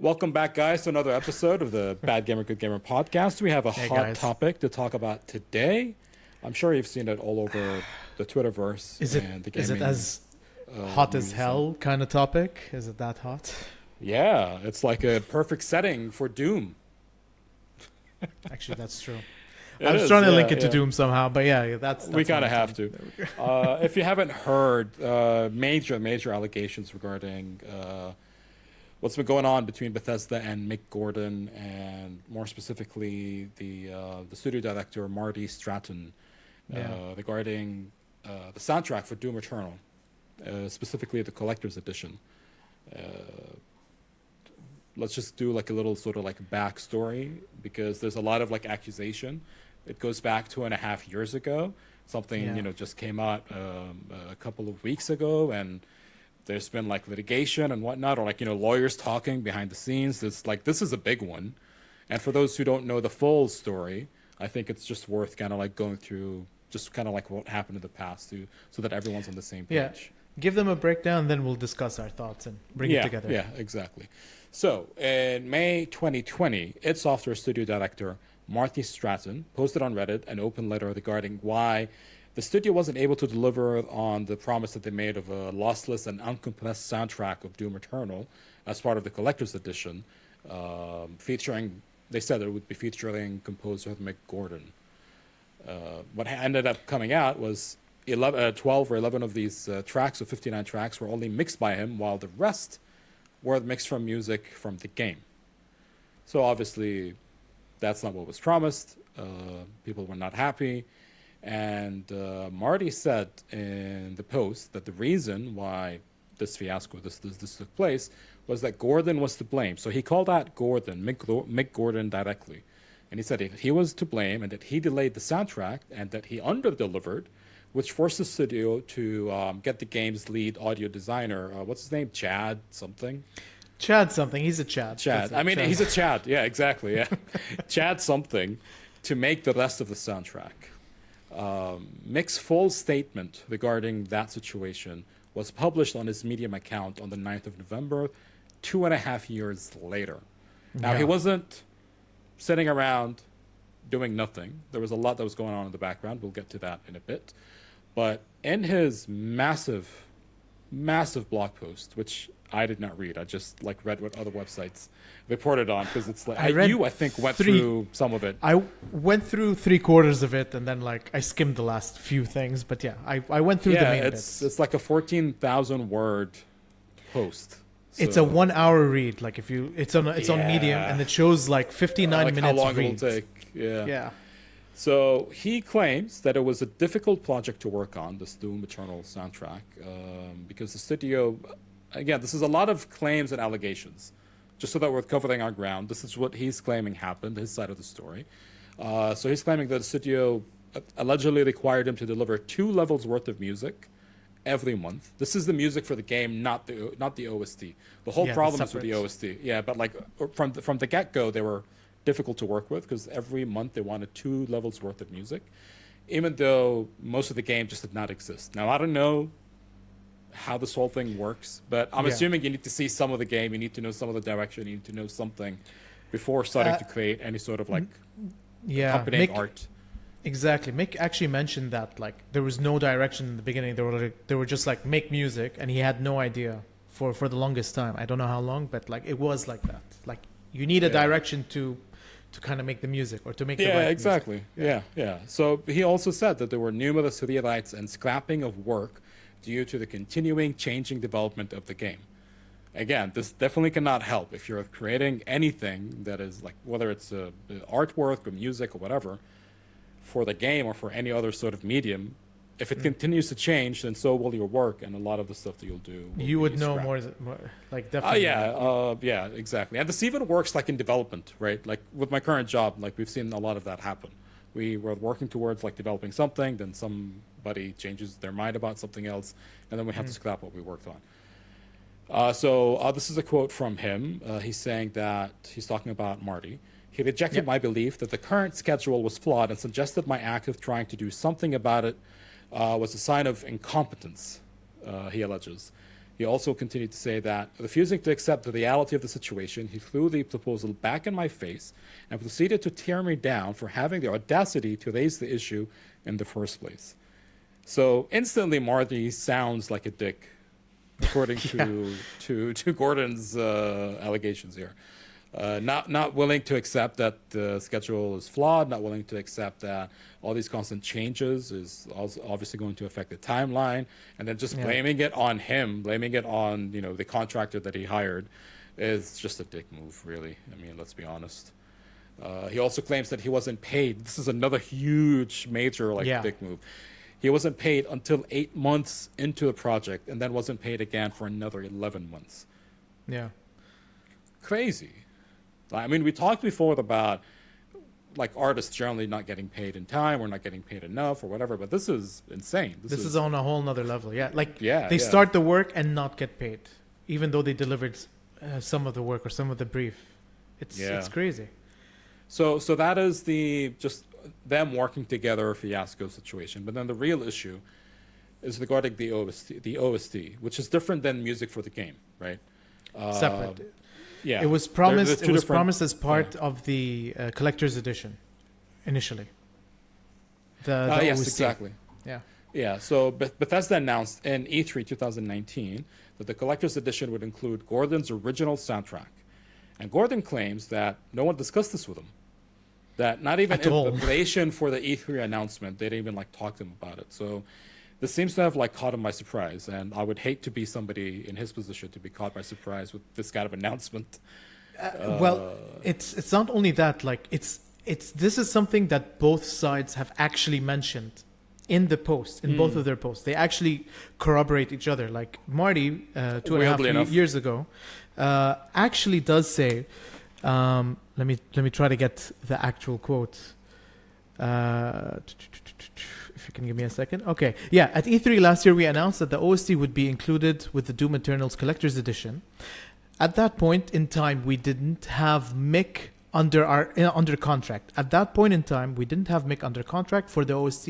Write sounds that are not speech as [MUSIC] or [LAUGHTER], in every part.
Welcome back, guys, to another episode of the Bad Gamer Good Gamer podcast. We have a Hey, hot guys. topic to talk about today. I'm sure you've seen it all over the Twitterverse. Is it and the is it as uh, hot as hell kind of topic? Is it that hot? Yeah, it's like a perfect setting for Doom. Actually, that's true. [LAUGHS] It I was is, trying to yeah, link it to yeah. Doom somehow, but yeah, yeah, that's, that's we kind of have to. Uh, if you haven't heard, uh, major, major allegations regarding uh, what's been going on between Bethesda and Mick Gordon, and more specifically the uh, the studio director Marty Stratton, Yeah. uh, regarding uh, the soundtrack for Doom Eternal, uh, specifically the collector's edition. Uh, let's just do like a little sort of like backstory because there's a lot of like accusation. It goes back two and a half years ago. Something Yeah. you know just came out um, a couple of weeks ago, and there's been like litigation and whatnot, or like you know lawyers talking behind the scenes. It's like this is a big one, and for those who don't know the full story, I think it's just worth kind of like going through just kind of like what happened in the past to so that everyone's on the same page. Yeah. Give them a breakdown, then we'll discuss our thoughts and bring yeah, it together. Yeah, exactly. So in May 2020, id Software studio director Marty Stratton posted on Reddit an open letter regarding why the studio wasn't able to deliver on the promise that they made of a lossless and uncompressed soundtrack of Doom Eternal as part of the collector's edition, um, featuring. They said it would be featuring composer Mick Gordon. Uh, what ended up coming out was 11, uh, 12 or 11 of these uh, tracks of 59 tracks were only mixed by him, while the rest were mixed from music from the game. So obviously, that's not what was promised. Uh, people were not happy. And uh, Marty said in the post that the reason why this fiasco, this, this, this took place, was that Gordon was to blame. So he called out Gordon, Mick, Mick Gordon directly. And he said he was to blame and that he delayed the soundtrack and that he underdelivered, which forced the studio to um, get the game's lead audio designer, uh, what's his name? Chad something? Chad something. He's a Chad. Chad. I mean, Chad. he's a Chad. Yeah, exactly. Yeah. [LAUGHS] Chad something to make the rest of the soundtrack. Um, Mick's full statement regarding that situation was published on his Medium account on the 9th of November, two and a half years later. Now, he wasn't sitting around doing nothing. There was a lot that was going on in the background. We'll get to that in a bit. But in his massive, massive blog post, which I did not read, I just like read what other websites reported on because it's like I I read you I think went three- through some of it. I went through three quarters of it, and then like I skimmed the last few things. But yeah, I, I went through the yeah, main it's bits. it's like a fourteen thousand word post. It's a one-hour read. Like if you, it's on it's on Medium, and it shows like 59 like minutes how long read. it'll take. Yeah. Yeah. So he claims that it was a difficult project to work on, this Doom Eternal soundtrack, um, because the studio, again, this is a lot of claims and allegations. Just so that we're covering our ground, this is what he's claiming happened, his side of the story. Uh, so he's claiming that the studio uh, allegedly required him to deliver two levels worth of music every month. This is the music for the game, not the not the OST. The whole Yeah, problem is with the. OST. Yeah, but like uh, from the, from the get go, they were difficult to work with because every month they wanted two levels worth of music, even though most of the game just did not exist. Now I don't know how this whole thing works, but I'm Yeah. assuming you need to see some of the game, you need to know some of the direction, you need to know something before starting Uh, to create any sort of like Yeah. accompanying Mick- art. Exactly. Mick actually mentioned that like there was no direction in the beginning. They were like, they were just like make music, and he had no idea for for the longest time. I don't know how long, but like it was like that. Like you need a Yeah. direction to to kind of make the music or to make the Yeah, right music. exactly. Yeah. yeah, So he also said that there were numerous rewrites and scrapping of work due to the continuing changing development of the game. Again, this definitely cannot help if you're creating anything that is like whether it's uh, artwork or music or whatever for the game or for any other sort of medium. If it Mm. continues to change, then so will your work and a lot of the stuff that you'll do. will You would know more, th- more like Oh definitely. yeah, uh, yeah, exactly. And this even works like in development, right? Like with my current job, like we've seen a lot of that happen. We were working towards like developing something, then somebody changes their mind about something else, and then we have to scrap what we worked on. Uh, so uh, this is a quote from him. Uh, he's saying that he's talking about Marty. He rejected Yep. my belief that the current schedule was flawed and suggested my act of trying to do something about it uh, was a sign of incompetence. Uh, he alleges. He also continued to say that, refusing to accept the reality of the situation, he threw the proposal back in my face and proceeded to tear me down for having the audacity to raise the issue in the first place. So instantly, Marty sounds like a dick, according [LAUGHS] to to to Gordon's uh, allegations here. Uh, not not willing to accept that the schedule is flawed, not willing to accept that all these constant changes is also obviously going to affect the timeline, and then just Yeah. blaming it on him, blaming it on you know the contractor that he hired, is just a dick move, really. I mean, let's be honest. Uh, he also claims that he wasn't paid. This is another huge, major like Yeah. dick move. He wasn't paid until eight months into the project, and then wasn't paid again for another eleven months Yeah. crazy. I mean, we talked before about like artists generally not getting paid in time or not getting paid enough or whatever, but this is insane. This, is, on a whole nother level. Yeah. Like Yeah, they yeah. start the work and not get paid, even though they delivered uh, some of the work or some of the brief. It's Yeah. it's crazy. so. So that is the just them working together fiasco situation. But then the real issue is regarding the OST, the OST, which is different than music for the game, right? Uh, Separate. Yeah, It was promised. It was promised as part of the uh, collector's edition, initially. The, Uh, yes, exactly. Yeah. Yeah, so Beth- Bethesda announced in E E3 2019 that the collector's edition would include Gordon's original soundtrack. And Gordon claims that no one discussed this with him. That not even At in all. preparation for the E3 announcement, they didn't even like talk to him about it. So this seems to have like caught him by surprise. And I would hate to be somebody in his position to be caught by surprise with this kind of announcement. Uh, well, it's it's not only that. Like it's it's this is something that both sides have actually mentioned in the post in both Hmm. of their posts. They actually corroborate each other. Like Marty, uh, two and a half enough. years ago, uh, actually does say. Um, let me let me try to get the actual quote. Uh, if you can give me a second. Okay. Yeah. At E3 last year, we announced that the OST would be included with the Doom Eternal's Collector's Edition. At that point in time, we didn't have Mick under our uh, under contract. At that point in time, we didn't have Mick under contract for the OST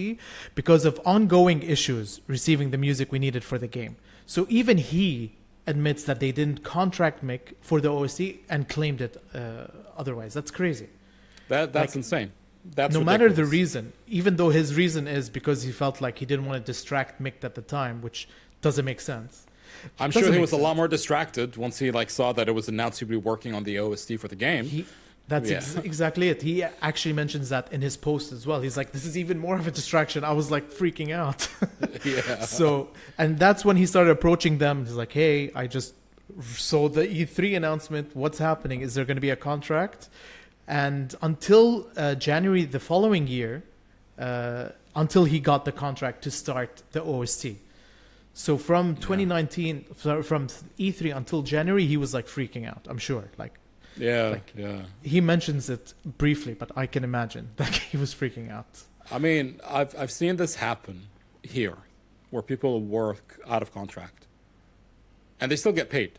because of ongoing issues receiving the music we needed for the game. So even he admits that they didn't contract Mick for the OST and claimed it uh, otherwise. That's crazy. That, that's Like, insane. That's no matter the reason, even though his reason is because he felt like he didn't want to distract Mick at the time, which doesn't make sense. I'm Doesn't sure he was a lot more distracted once he like saw that it was announced he'd be working on the OST for the game. He, that's ex- exactly it. He actually mentions that in his post as well. He's like, "This is even more of a distraction." I was like freaking out. [LAUGHS] yeah. [LAUGHS] so, and that's when he started approaching them. He's like, "Hey, I just saw the E3 announcement. What's happening? Is there going to be a contract?" And until uh, January the following year, uh, until he got the contract to start the OST. So from 2019, fr- from E3 until January, he was like freaking out. I'm sure. Like Yeah, Like- yeah. he mentions it briefly, but I can imagine [LAUGHS] that he was freaking out. I mean, I've I've seen this happen here, where people work out of contract, and they still get paid.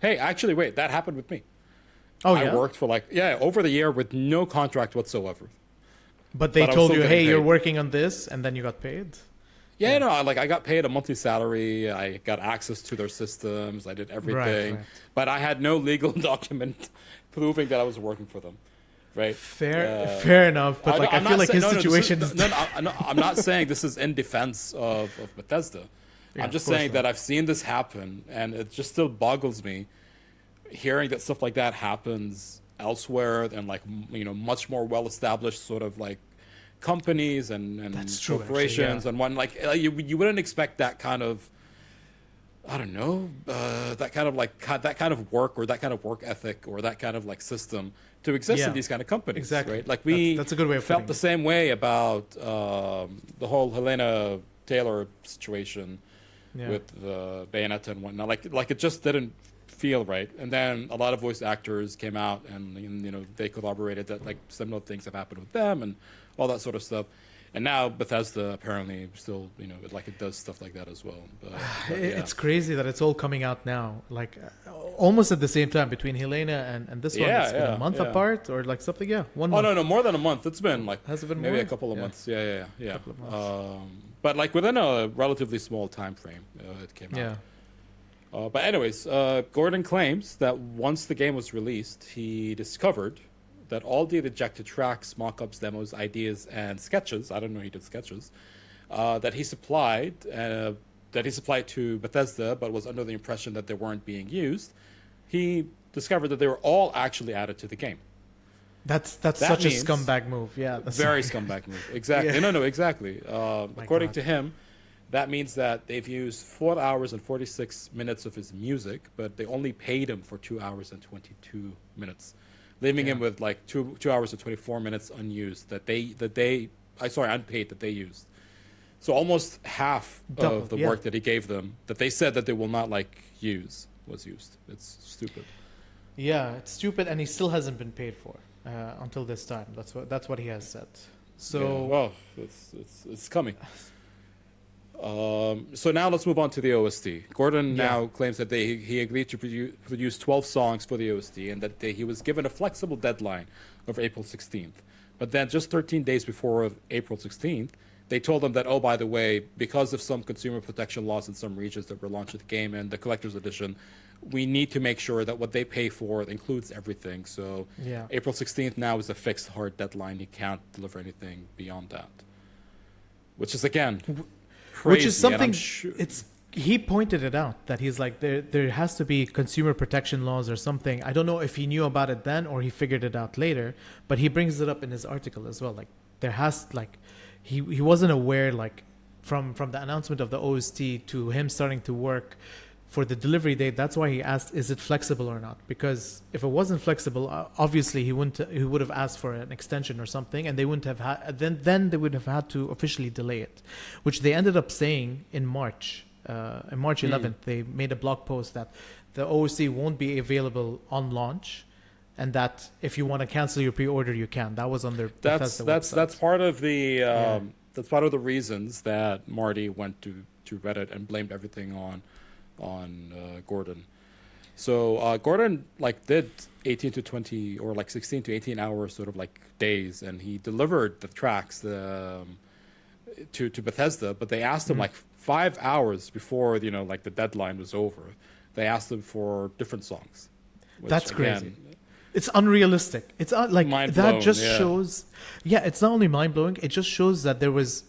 Hey, actually, wait, that happened with me. Oh I worked for like yeah over the year with no contract whatsoever. but they but told you, "Hey, you're working on this," and then you got paid. Yeah, no, I- like I got paid a monthly salary. I got access to their systems. I did everything, right. but I had no legal [LAUGHS] document proving that I was working for them. Right. Fair, Uh, fair enough. But I- like, I, I'm feel like saying- his no, no, this is- situation is. No, no, I- no, I'm not saying this is in defense of, of Bethesda. [LAUGHS] Yeah, I'm just saying not. that I've seen this happen, and it just still boggles me hearing that stuff like that happens elsewhere and like you know much more well-established sort of like companies and, and That's true, actually, corporations yeah. and one like uh, you you wouldn't expect that kind of I don't know uh, that kind of like that kind of work or that kind of work ethic or that kind of like system to exist Yeah, in these kind of companies. exactly. Right? Like That's- we that's a good way of felt the it. same way about um, the whole Hellena Taylor situation Yeah. with the Bayonetta and whatnot. Like like it just didn't feel right. And then a lot of voice actors came out and you know they collaborated that like similar things have happened with them and all that sort of stuff. And now Bethesda apparently still you know like it does stuff like that as well. But, [SIGHS] but yeah. It's crazy that it's all coming out now, like almost at the same time between Hellena and, and this one. Yeah, It's been yeah, a month yeah. apart or like something. Yeah, one Oh month. no, no, more than a month. It's been like Has it been maybe more? a couple of months. Yeah, yeah, yeah. Um, but like within a relatively small time frame, uh, it came out. Yeah. Uh, but anyways, uh, Gordon claims that once the game was released, he discovered that all the ejected tracks, mock-ups, demos, ideas, and sketches. I don't know he did sketches. Uh, that he supplied uh, that he supplied to Bethesda, but was under the impression that they weren't being used. He discovered that they were all actually added to the game. That's that's That such a scumbag move. Yeah, that's Very [LAUGHS] scumbag move. Exactly. Yeah. No, no, exactly. Uh, according God. to him, that means that they've used four hours and 46 minutes of his music, but they only paid him for two hours and 22 minutes, leaving him with like two two hours and 24 minutes unused that they that they I sorry unpaid that they used. So almost half Double, of the yeah. work that he gave them that they said that they will not like use was used. It's stupid. Yeah, it's stupid, and he still hasn't been paid for uh, until this time. That's what that's what he has said. So Yeah, well, it's it's it's coming. Um, so now let's move on to the OST. Gordon Yeah. now claims that they, he agreed to produ- produce 12 songs for the OST and that they, he was given a flexible deadline of April 16th. But then, just 13 days before April 16th, they told him that, oh, by the way, because of some consumer protection laws in some regions that were launched the game and the collector's edition, we need to make sure that what they pay for includes everything. So yeah, April 16th now is a fixed hard deadline. You can't deliver anything beyond that. Which is again, which is something. su- It's he pointed it out that he's like there there has to be consumer protection laws or something. I don't know if he knew about it then or he figured it out later, but he brings it up in his article as well. Like there has like he he wasn't aware like from from the announcement of the OST to him starting to work for the delivery date that's why he asked is it flexible or not because if it wasn't flexible obviously he wouldn't he would have asked for an extension or something and they wouldn't have had then then they would have had to officially delay it which they ended up saying in March uh, in March Hmm. 11th they made a blog post that the OOC won't be available on launch and that if you want to cancel your pre-order you can that was on their that's Bethesda that's website. that's part of the um, Yeah. that's part of the reasons that Marty went to to Reddit and blamed everything on on uh, Gordon. So uh, Gordon like did 18 to 20 or like 16 to 18 hours sort of like days, and he delivered the tracks um, to to Bethesda, but they asked him Mhm. like five hours before you know like the deadline was over. They asked him for different songs. which, That's again, crazy. It's unrealistic. It's uh, like that just yeah. shows. Yeah, it's not only mind blowing. It just shows that there was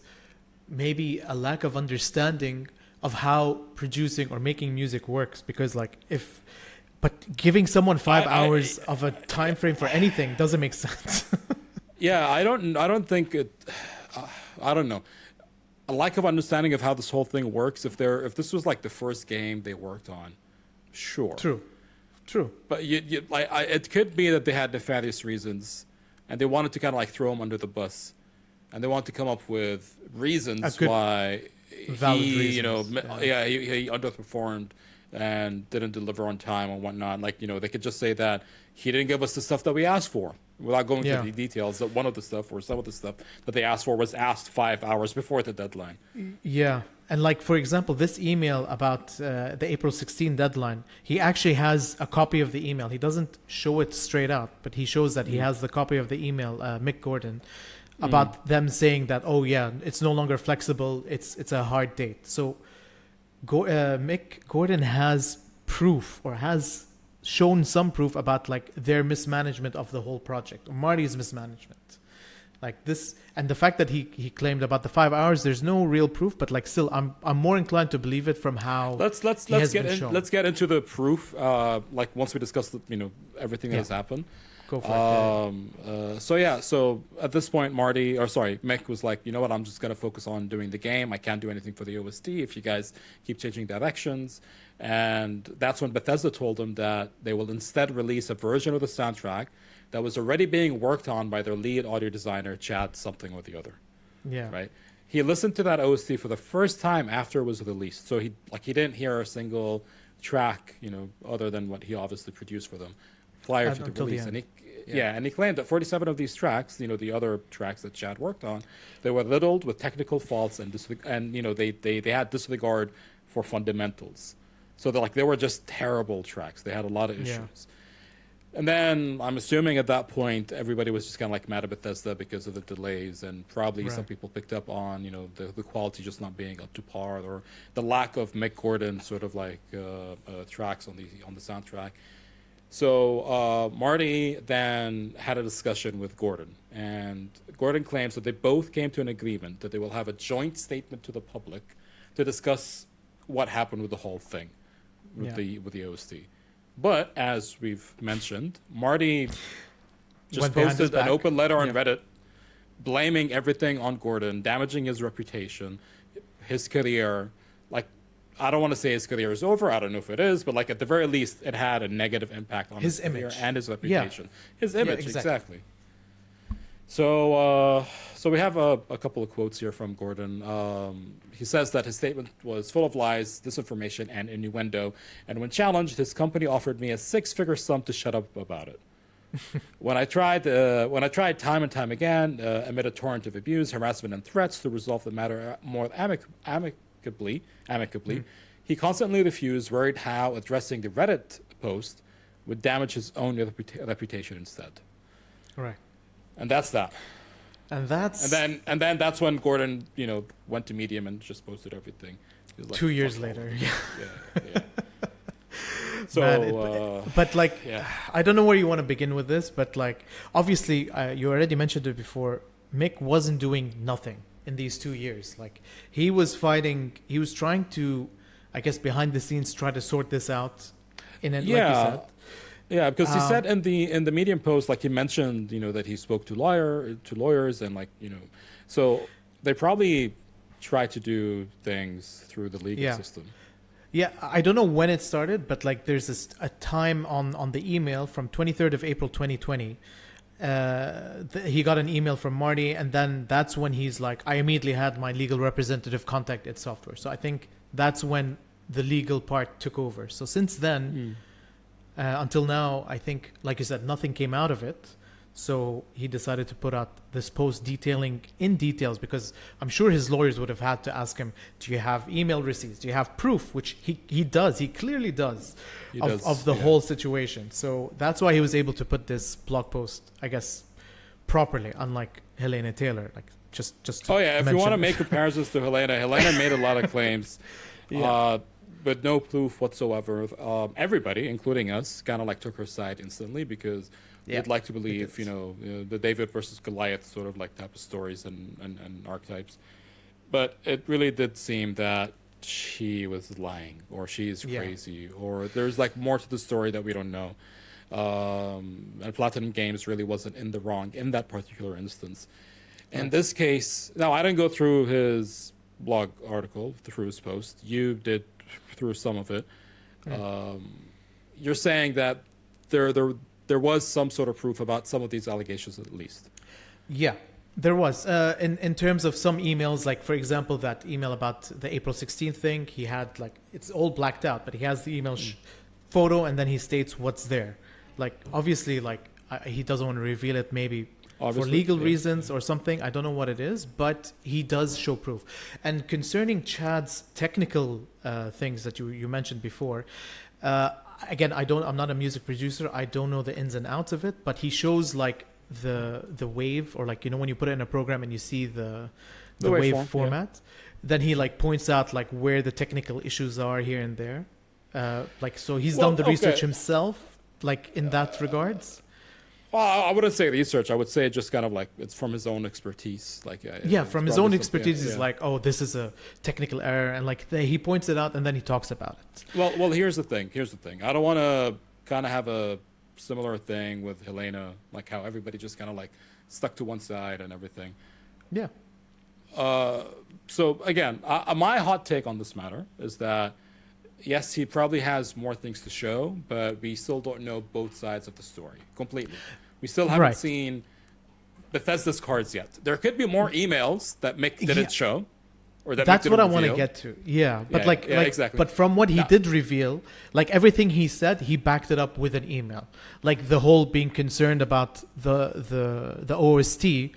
maybe a lack of understanding of how producing or making music works. Because like if, but giving someone five I- I- hours of a time frame for anything doesn't make sense. [LAUGHS] Yeah, I don't. I don't think it. Uh, I don't know. A lack of understanding of how this whole thing works. If they're, if this was like the first game they worked on, sure. True, true. But you, you, like, I, it could be that they had nefarious reasons, and they wanted to kind of like throw him under the bus, and they wanted to come up with reasons why valid he, you know, yeah. yeah, he, he underperformed and didn't deliver on time and whatnot. Like, you know, they could just say that he didn't give us the stuff that we asked for without going Yeah. into the details. That one of the stuff or some of the stuff that they asked for was asked five hours before the deadline. Yeah. And like for example, this email about uh, the April 16 deadline, he actually has a copy of the email. He doesn't show it straight out, but he shows that he Mm. has the copy of the email, uh, Mick Gordon, about them saying that oh yeah, it's no longer flexible. It's it's a hard date. So, Go, uh, Mick Gordon has proof or has shown some proof about like their mismanagement of the whole project, or Marty's mismanagement like this and the fact that he he claimed about the five hours there's no real proof but like still i'm i'm more inclined to believe it from how Let's let's let's get in, let's get into the proof. Uh, like once we discuss the, you know everything that Yeah. has happened. Go for it. Um, uh, so yeah, so at this point, Marty, or sorry, Mick was like, you know what, I'm just gonna focus on doing the game. I can't do anything for the OST if you guys keep changing directions. And that's when Bethesda told him that they will instead release a version of the soundtrack that was already being worked on by their lead audio designer, Chad something or the other yeah right? He listened to that OST for the first time after it was released. So he like he didn't hear a single track, you know, other than what he obviously produced for them prior to the until the and he, Yeah. yeah. and he claimed that 47 of these tracks, you know, the other tracks that Chad worked on, they were riddled with technical faults and disreg- and you know they, they they had disregard for fundamentals. So they're like they were just terrible tracks. They had a lot of Yeah. issues. And then I'm assuming at that point everybody was just kind of like mad at Bethesda because of the delays, and probably some people picked up on you know the, the quality just not being up to par, or the lack of Mick Gordon sort of like uh, uh, tracks on the on the soundtrack. So uh, Marty then had a discussion with Gordon, and Gordon claims that they both came to an agreement that they will have a joint statement to the public to discuss what happened with the whole thing with Yeah. the with the OST. But as we've mentioned, Marty just Went posted an open letter on Yeah. Reddit blaming everything on Gordon, damaging his reputation, his career. I don't want to say his career is over. I don't know if it is, but like at the very least, it had a negative impact on his, His career image. and his reputation. His image, exactly. exactly. So, uh, so we have a, a couple of quotes here from Gordon. Um, he says that his statement was full of lies, disinformation, and innuendo. And when challenged, his company offered me a six-figure sum to shut up about it. [LAUGHS] when I tried, uh, when I tried time and time again, uh, amid a torrent of abuse, harassment, and threats to resolve the matter more amic- amicably, amicably, he constantly refused, worried how addressing the Reddit post would damage his own reputa- reputation instead. Right. And that's that. And that's And then and then that's when Gordon, you know, went to Medium and just posted everything. Like, two years later. all." Yeah, yeah. [LAUGHS] so Man, it- uh, But like, yeah, I don't know where you want to begin with this, but like, obviously, uh, you already mentioned it before. Mick wasn't doing nothing in these two years. Like, he was fighting. He was trying to, I guess, behind the scenes, try to sort this out. In it, like you Yeah. said. yeah, because he Um, said in the in the Medium post, like he mentioned, you know, that he spoke to lawyer to lawyers and like you know, so they probably try to do things through the legal Yeah. system. Yeah, I don't know when it started, but like there's this, a time on, on the email from 23rd of April 2020. Uh, th- he got an email from Marty, and then that's when he's like, I immediately had my legal representative contact id software. So I think that's when the legal part took over. So since then, uh, until now, I think, like you said, nothing came out of it. So he decided to put out this post detailing in details because I'm sure his lawyers would have had to ask him, "Do you have email receipts? Do you have proof?" Which he he does. He clearly does He of, does, of the yeah. whole situation. So that's why he was able to put this blog post, I guess, properly. Unlike Hellena Taylor, like just just. Oh yeah, if you want to make [LAUGHS] comparisons to Hellena, Hellena made a lot of claims, [LAUGHS] Yeah. uh, but no proof whatsoever. Um, everybody, including us, kind of like took her side instantly because Yeah, we'd like to believe, you know, the David versus Goliath sort of like type of stories and, and, and archetypes. But it really did seem that she was lying, or she's Yeah. crazy, or there's like more to the story that we don't know. Um, and Platinum Games really wasn't in the wrong in that particular instance. In this case, now I didn't go through his blog article, through his post. You did through some of it. Um, you're saying that there, there, there was some sort of proof about some of these allegations, at least. Yeah, there was. Uh, in in terms of some emails, like for example, that email about the April 16th thing, he had like it's all blacked out, but he has the email sh- photo, and then he states what's there. Like obviously, like I, he doesn't want to reveal it, maybe Obviously, for legal yeah. reasons or something. I don't know what it is, but he does show proof. And concerning Chad's technical uh, things that you you mentioned before. Uh, again, I don't. I'm not a music producer. I don't know the ins and outs of it. But he shows like the the wave, or like you know when you put it in a program and you see the the, The wave waveform, yeah. format. Then he like points out like where the technical issues are here and there. Uh, like so, he's Well, done the research himself. Like in that regards. Well, I I wouldn't say research. I would say just kind of like it's from his own expertise. Like uh, yeah from his own expertise yeah, he's yeah. like oh this is a technical error and like the, he points it out and then he talks about it Well, well, here's the thing. Here's the thing. I don't want to kind of have a similar thing with Hellena, like how everybody just kind of like stuck to one side and everything. yeah Uh, so again, uh, uh, my hot take on this matter is that yes, he probably has more things to show, but we still don't know both sides of the story completely. We still haven't Right. seen Bethesda's cards yet. There could be more emails that Mick didn't Yeah. show, or that that's what i want to get to yeah but Yeah, like yeah, like exactly. but from what he Yeah. did reveal like everything he said he backed it up with an email like the whole being concerned about the the the ost he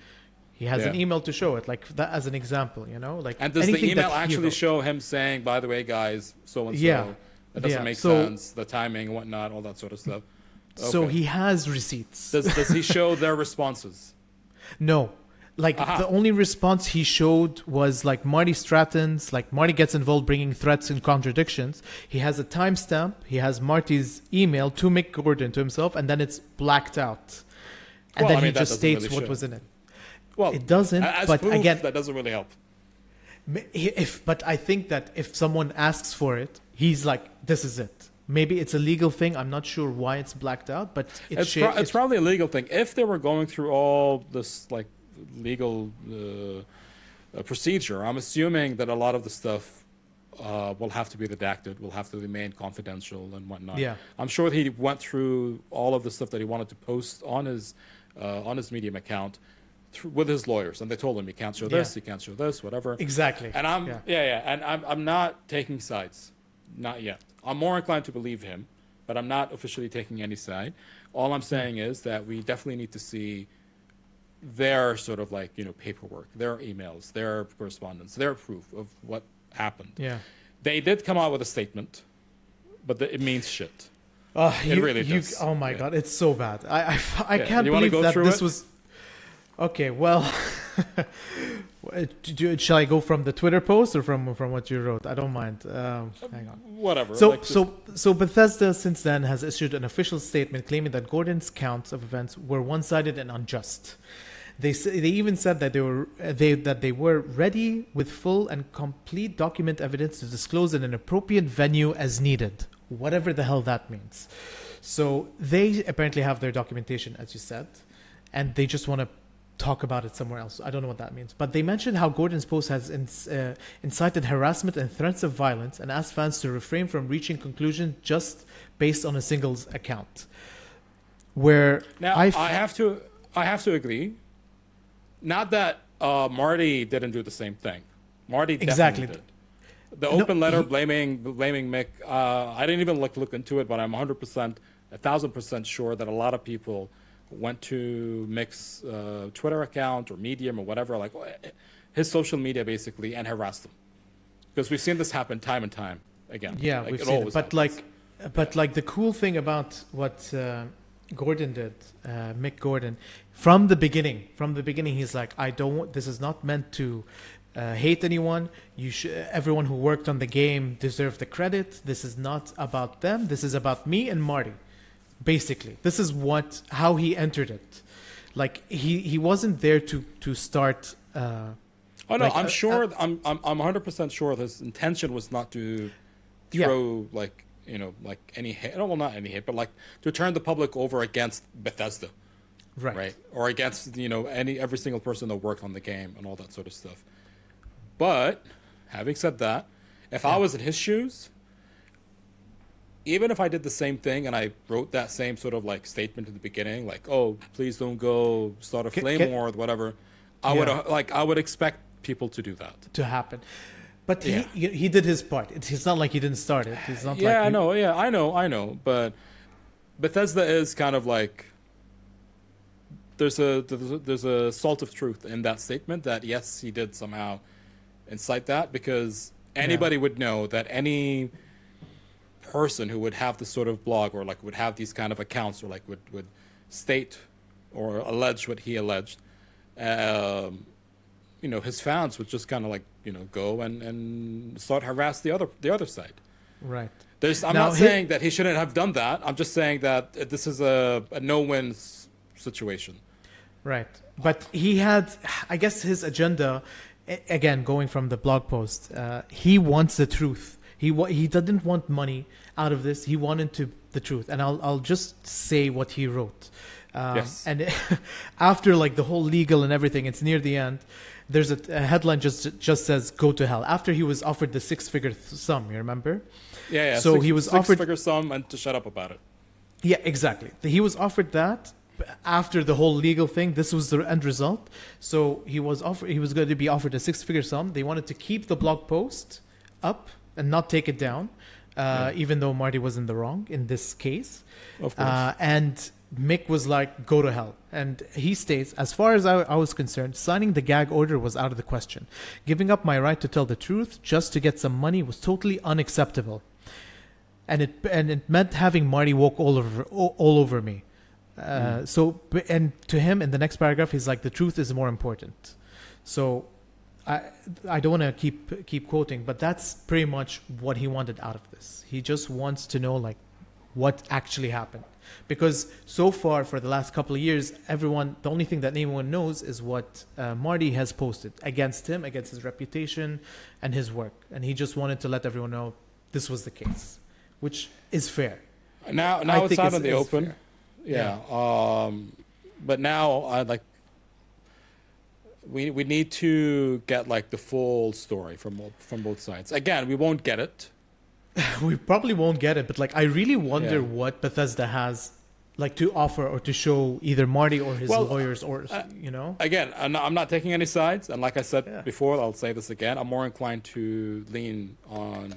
has an email to show it like that as an example you know like And does the email actually show him saying, "By the way, guys, so and so"? Yeah. That doesn't Yeah, make so- sense. The timing, whatnot, all that sort of stuff. So he has receipts. Does, does he show their responses? [LAUGHS] No. Like Aha. the only response he showed was like Marty Stratton's, like Marty gets involved bringing threats and contradictions. He has a timestamp. He has Marty's email to Mick Gordon to himself, and then it's blacked out. And Well, then I he mean, that just states really what show. was in it. Well, It doesn't, but proof, again- that doesn't really help. If, but I think that if someone asks for it, he's like, "This is it." Maybe it's a legal thing. I'm not sure why it's blacked out, but it It's, pro- it's it- probably a legal thing. If they were going through all this like legal uh, uh, procedure, I'm assuming that a lot of the stuff uh, will have to be redacted, will have to remain confidential and whatnot. Yeah. I'm sure he went through all of the stuff that he wanted to post on his uh, on his Medium account through, with his lawyers, and they told him you can't show this, Yeah. you can't show this, whatever. exactly. And I'm Yeah. yeah, yeah, and I'm I'm not taking sides, not yet. I'm more inclined to believe him, but I'm not officially taking any side. All I'm saying is that we definitely need to see their sort of like you know paperwork, their emails, their correspondence, their proof of what happened. yeah. They did come out with a statement, but the, it means shit. Uh, It you, really you, does. Oh my Yeah. god, it's so bad. I I, I Yeah, can't believe go that this it? was. Okay, well, [LAUGHS] Uh, do you- shall I go from the Twitter post or from from what you wrote? I don't mind. Um, uh, hang on. Whatever. So like, just- so so Bethesda since then has issued an official statement claiming that Gordon's counts of events were one-sided and unjust. They they even said that they were uh, they that they were ready with full and complete document evidence to disclose in an appropriate venue as needed, whatever the hell that means. So they apparently have their documentation, as you said, and they just want to talk about it somewhere else. I don't know what that means. But they mentioned how Gordon's post has ins- uh, incited harassment and threats of violence and asked fans to refrain from reaching conclusion just based on a single account. Where Now I I, f- have to I have to agree. Not that uh, Marty didn't do the same thing. Marty Exactly. definitely did. The No, open letter he- blaming blaming Mick. Uh, I didn't even look look into it, but I'm 100 percent, a thousand percent sure that a lot of people went to Mick's uh, Twitter account or Medium or whatever, like his social media basically, and harassed him. Because we've seen this happen time and time again. Yeah, Like, we've it seen it. But happens. like, but like the cool thing about what uh, Gordon did, uh, Mick Gordon, from the beginning, from the beginning, he's like, I don't. want This is not meant to uh, hate anyone. You should. Everyone who worked on the game deserve the credit. This is not about them. This is about me and Marty. Basically, this is what how he entered it. Like he he wasn't there to to start. Uh, Oh no, Like, I'm uh, sure. I'm I'm I'm 100 percent sure his intention was not to Yeah. throw like you know like any hit well, not any hit but like to turn the public over against Bethesda, right. right? Or against you know any every single person that worked on the game and all that sort of stuff. But having said that, if I was in his shoes, even if I did the same thing and I wrote that same sort of like statement at the beginning, like "Oh, please don't go start a flame ca- war or whatever," I Yeah. would like I would expect people to do that. to happen. But Yeah. he, he did his part. It's, it's not like he didn't start it. He's not yeah, like I know. Yeah, I know. I know. But Bethesda is kind of like there's a there's a, there's a salt of truth in that statement that yes, he did somehow incite that because anybody would know that any person who would have this sort of blog or like would have these kind of accounts or like would would state or allege what he alleged um, you know his fans would just kind of like you know go and and start harass the other the other side Right. there's, I'm Now, not saying that he shouldn't have done that. I'm just saying that this is a, a no-win situation. Right. But he had, I guess, his agenda. Again, going from the blog post, uh, he wants the truth. He wa- he didn't want money out of this. He wanted to the truth, and I'll I'll just say what he wrote. Um, Yes. And [LAUGHS] after like the whole legal and everything, it's near the end. There's a, a headline just just says "Go to hell." After he was offered the six-figure th- sum, you remember? Yeah, yeah. So six, he was six offered- figure sum and to shut up about it. Yeah, exactly. He was offered that after the whole legal thing. This was the end result. So he was offered. He was going to be offered a six-figure sum. They wanted to keep the blog post up and not take it down, uh, even though Marty was in the wrong in this case. Of course. Uh, and Mick was like, "Go to hell." And he states, as far as I, I was concerned, signing the gag order was out of the question. Giving up my right to tell the truth just to get some money was totally unacceptable. and it and it meant having Marty walk all over all, all over me. Uh, Mm. So and to him in the next paragraph, he's like, "The truth is more important." So I I don't want to keep keep quoting, but that's pretty much what he wanted out of this. He just wants to know like what actually happened. Because so far, for the last couple of years, everyone, the only thing that anyone knows is what uh, Marty has posted against him, against his reputation and his work. And he just wanted to let everyone know this was the case, which is fair. Now, now I it's out in the open. fair. Yeah. Um, but now I like. We we need to get like the full story from both- from both sides. Again, we won't get it. [LAUGHS] we probably won't get it, but like, I really wonder Yeah. what Bethesda has. Like to offer or to show either Marty or his Well, lawyers or uh, you know Again, I'm not, I'm not taking any sides, and like I said Yeah. before, I'll say this again. I'm more inclined to lean on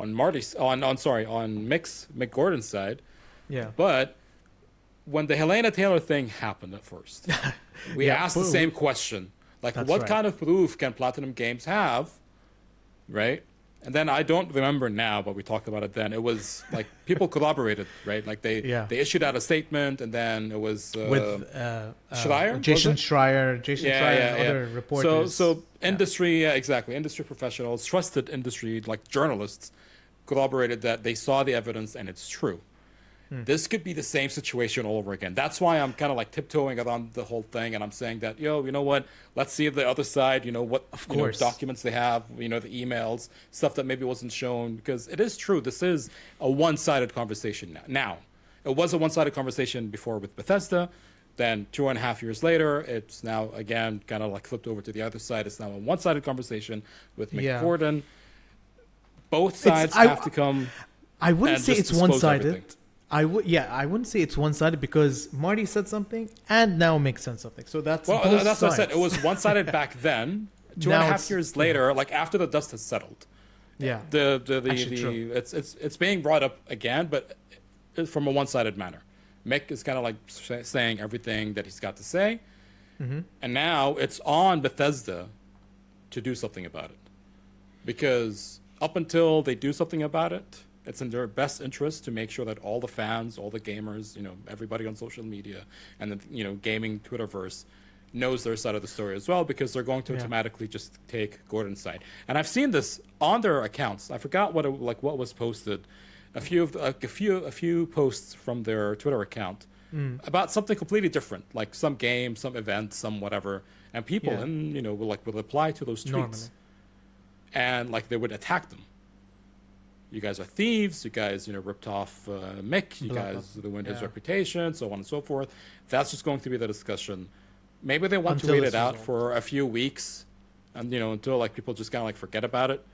on Marty's on on sorry on Mick's Mick Gordon's side. yeah But when the Hellena Taylor thing happened at first, [LAUGHS] we Yeah, asked the same question. Like, That's what right. kind of proof can Platinum Games have? Right? And then I don't remember now, but we talked about it then. It was like people [LAUGHS] collaborated, right? Like they Yeah. they issued out a statement, and then it was uh, with uh, uh, Schreier, was Jason? Schreier, Jason Yeah, Schreier, yeah, and other reporters. So, so industry, yeah, exactly. Industry professionals, trusted industry, like journalists, corroborated that they saw the evidence and it's true. Hmm. This could be the same situation all over again. That's why I'm kind of like tiptoeing around the whole thing, and I'm saying that, yo, you know what? Let's see the other side. You know what? Of you know, course. documents they have. You know, the emails, stuff that maybe wasn't shown, because it is true. This is a one-sided conversation now. Now, it was a one-sided conversation before with Bethesda. Then two and a half years later, it's now again kind of like flipped over to the other side. It's now a one-sided conversation with Mick Yeah. Both sides I- have to come. I wouldn't say it's one-sided. everything. I would, yeah, I wouldn't say it's one-sided because Marty said something and now Mick says something. So that's Well, both that's what I said. It was one-sided [LAUGHS] back then. Two and a half years later, like after the dust has settled, yeah, the the the, Actually the it's it's it's being brought up again, but from a one-sided manner. Mick is kind of like saying everything that he's got to say, Mm-hmm. and now it's on Bethesda to do something about it, because up until they do something about it, it's in their best interest to make sure that all the fans, all the gamers, you know, everybody on social media and the you know gaming Twitterverse knows their side of the story as well because they're going to Yeah. automatically just take Gordon's side. And I've seen this on their accounts. I forgot what it, like what was posted. A few of the, like a few a few posts from their Twitter account Mm. about something completely different, like some game, some event, some whatever. And people, Yeah. and you know, will like will reply to those tweets, Normally. and like they would attack them. You guys are thieves. You guys, you know, ripped off uh, Mick. You Blah, guys ruined his Yeah. reputation, so on and so forth. That's just going to be the discussion. Maybe they want Until to wait it out for a few weeks, and you know, until like people just kind of like forget about it,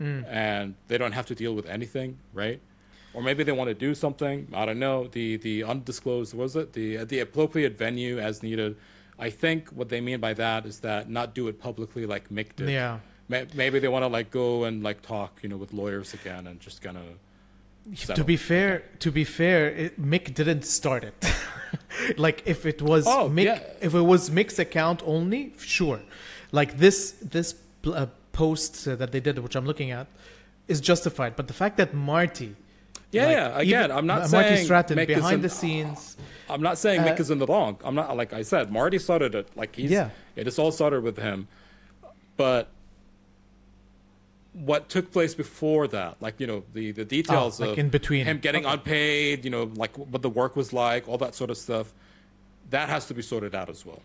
Mm. and they don't have to deal with anything, right? Or maybe they want to do something. I don't know. The the undisclosed was it the the appropriate venue as needed. I think what they mean by that is that not do it publicly like Mick did. yeah. May- Maybe they want to like go and like talk, you know, with lawyers again and just kind of. To be fair, to be fair, it, Mick didn't start it. [LAUGHS] like if it was Oh, Mick, yeah. if it was Mick's account only, sure. Like this this uh, post uh, that they did, which I'm looking at, is justified. But the fact that Marty, Yeah, like, yeah. Again, I'm not Ma- saying Marty Stratton Mick behind in- the scenes. I'm not saying Uh, Mick is in the wrong. I'm not like I said. Marty started it. Like he's. Yeah. It is all started with him, but what took place before that, like you know, the the details Oh, like of in between. him getting Okay. unpaid, you know, like what the work was like, all that sort of stuff, that has to be sorted out as well.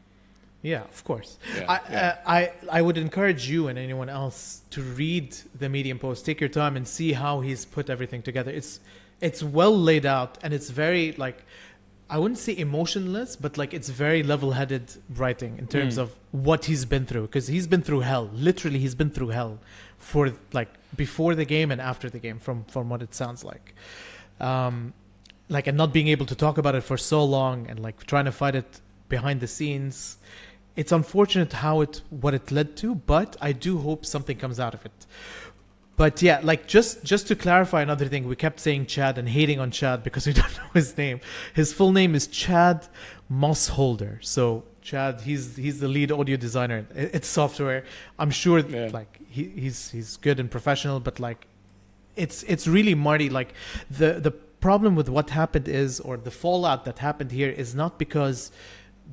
Yeah, of course. Yeah, I, yeah. Uh, I I would encourage you and anyone else to read the Medium post. Take your time and see how he's put everything together. It's it's well laid out and it's very like I wouldn't say emotionless, but like it's very level-headed writing in terms Mm. of what he's been through because he's been through hell. Literally, he's been through hell for like before the game and after the game. From from what it sounds like, um, like and not being able to talk about it for so long and like trying to fight it behind the scenes. It's unfortunate how it what it led to, but I do hope something comes out of it. But yeah, like just just to clarify another thing, we kept saying Chad and hating on Chad because we [LAUGHS] don't know his name. His full name is Chad Mossholder. So Chad, he's he's the lead audio designer. It's software. I'm sure Yeah. like he, he's he's good and professional, but like it's it's really Marty. Like the the problem with what happened is, or the fallout that happened here is not because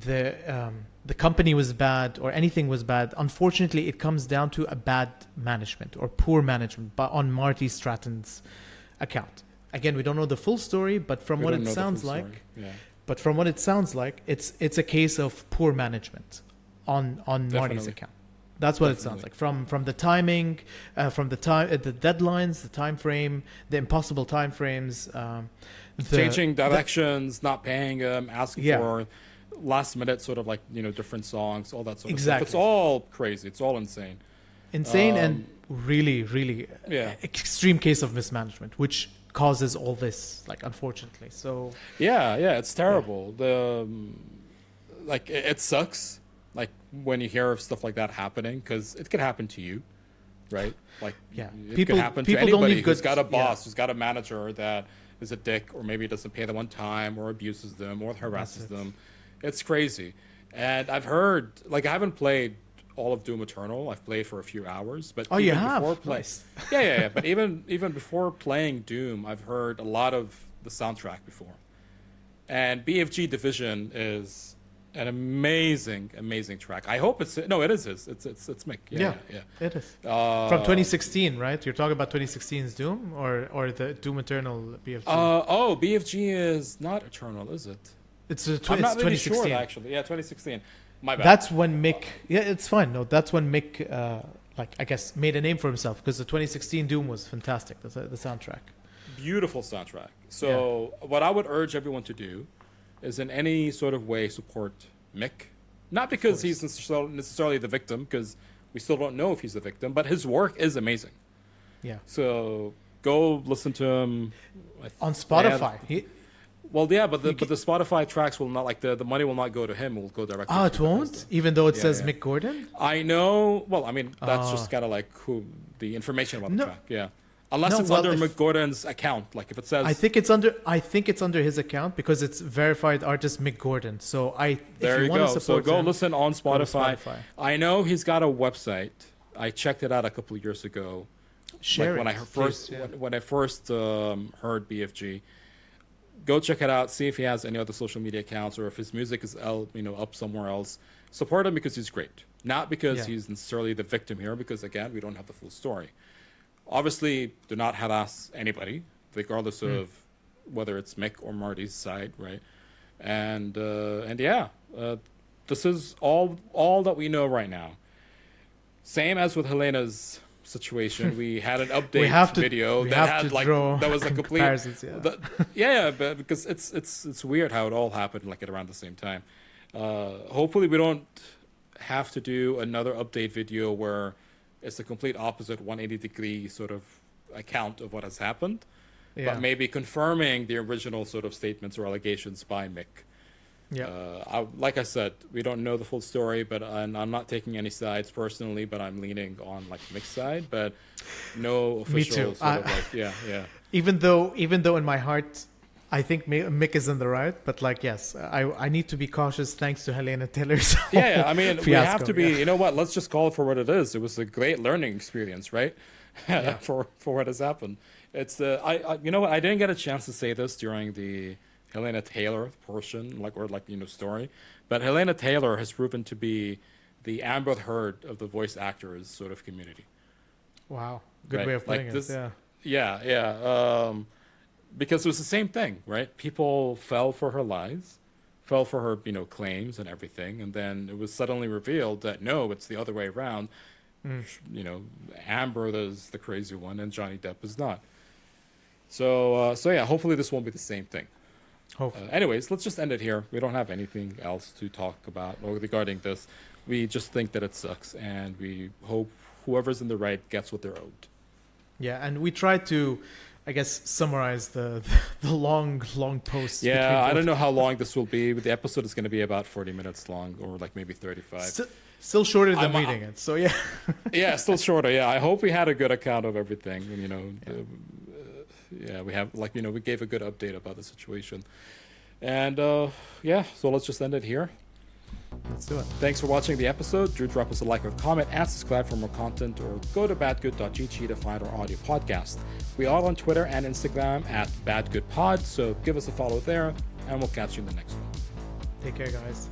the um, the company was bad or anything was bad. Unfortunately, it comes down to a bad management or poor management, but on Marty Stratton's account. Again, we don't know the full story, but from We what it sounds like, yeah. but from what it sounds like, it's it's a case of poor management on on Marty's account. That's what it sounds like. From from the timing, uh, from the time, uh, the deadlines, the time frame, the impossible time frames, um, the, changing the- directions, not paying them, asking Yeah. for last minute sort of like you know different songs, all that sort of stuff. It's all crazy. It's all insane. insane um, and really, really Yeah. extreme case of mismanagement, which causes all this. Like unfortunately, so Yeah, yeah, it's terrible. The um, like it, it sucks like when you hear of stuff like that happening because it could happen to you, right? Like Yeah. it People- could happen to anybody who's good- got a yeah. boss, who's got a manager that is a dick, or maybe doesn't pay them on time, or abuses them, or harasses it. them. It's crazy, and I've heard like I haven't played all of Doom Eternal. I've played for a few hours, but oh, you have before play- nice. [LAUGHS] yeah, yeah, yeah. But even even before playing Doom, I've heard a lot of the soundtrack before. And BFG Division is an amazing, amazing track. I hope it's no, it is his. It's it's it's Mick. Yeah, yeah. It is yeah. Uh, from 2016, right? You're talking about 2016's Doom or or the Doom Eternal BFG. Uh, oh, BFG is not Eternal, is it? it's a tw- I'm it's not really 2016. sure actually. Yeah, 2016. My bad. That's when Mick. Yeah, it's fine. No, that's when Mick, uh, like I guess, made a name for himself because the 2016 Doom was fantastic. The, the soundtrack. beautiful soundtrack. So what I would urge everyone to do is in any sort of way support Mick. Not because he's necessarily necessarily the victim, because we still don't know if he's the victim, but his work is amazing. Yeah. So go listen to him. On Spotify. have- He, well, yeah, but the but the Spotify tracks will not like the, the money will not go to him. It will go directly. oh, it won't, even though it Yeah, says yeah. Mick Gordon. I know. Well, I mean that's Ah. just kind of like who the information about the No. track. Yeah, unless No, it's well, under if- Mick Gordon's account. Like if it says I think it's under. I think it's under his account because it's verified artist Mick Gordon. So I. There if you, you, go. So go him, listen on Spotify. Spotify. I know he's got a website. I checked it out a couple of years ago. Share like when it, I first please, yeah. when, when I first um, heard BFG. Go check it out. See if he has any other social media accounts or if his music is you know up somewhere else. Support him because he's great, not because Yeah. he's necessarily the victim here. Because again, we don't have the full story. Obviously, do not have harass anybody, regardless Hmm. of whether it's Mick or Marty's side, right? And uh, and yeah, uh, this is all all that we know right now. Same as with Hellena's situation, [LAUGHS] we had an update have to video that had like that was a complete yeah. the- yeah, yeah, but because it's it's it's weird how it all happened like at around the same time. Uh, hopefully, we don't have to do another update video where it's the complete opposite 180 degree sort of account of what has happened, yeah. but maybe confirming the original sort of statements or allegations by Mick. yeah. Uh, I, like I said, we don't know the full story, but I'm, I'm not taking any sides personally. But I'm leaning on like Mick's side, but no official Me too. sort I- of like yeah, yeah. [LAUGHS] even though even though in my heart I think Mick is in the right, but like yes, I I need to be cautious thanks to Hellena Taylor's. [LAUGHS] yeah, yeah. I mean, we have to be. yeah. You know what? Let's just call it for what it is. It was a great learning experience, right? [LAUGHS] Yeah. for for what has happened. It's the I, I. You know what? I didn't get a chance to say this during the Hellena Taylor portion, like or like you know story, but Hellena Taylor has proven to be the Amber Heard of the voice actors sort of community. Wow, good Right, way of like putting this- it. Yeah, Yeah, yeah. Um, because it was the same thing, right? People fell for her lies, fell for her, you know, claims and everything, and then it was suddenly revealed that no, it's the other way around. Mm. You know, Amber is the crazy one, and Johnny Depp is not. So, uh, so yeah. Hopefully, this won't be the same thing. Uh, hopefully. anyways, let's just end it here. We don't have anything else to talk about regarding this. We just think that it sucks, and we hope whoever's in the right gets what they're owed. Yeah, and we try to, I guess, summarize the [LAUGHS] the long long post. Yeah, I don't know how long [LAUGHS] this will be, but the episode is going to be about 40 minutes long or like maybe 35. Still, still shorter than I'm- reading it. So yeah, [LAUGHS] yeah, still shorter. Yeah, I hope we had a good account of everything. You know, Yeah. uh, yeah, we have, like, you know, we gave a good update about the situation. And uh, yeah, so let's just end it here. Let's do it. Thanks for watching the episode. Do drop us a like or comment and subscribe for more content or go to badgood.gg to find our audio podcast. We are on Twitter and Instagram at badgoodpod, so give us a follow there and we'll catch you in the next one. Take care, guys.